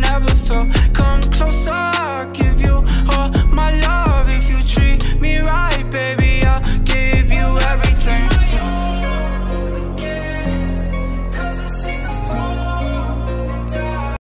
Never felt. Come closer.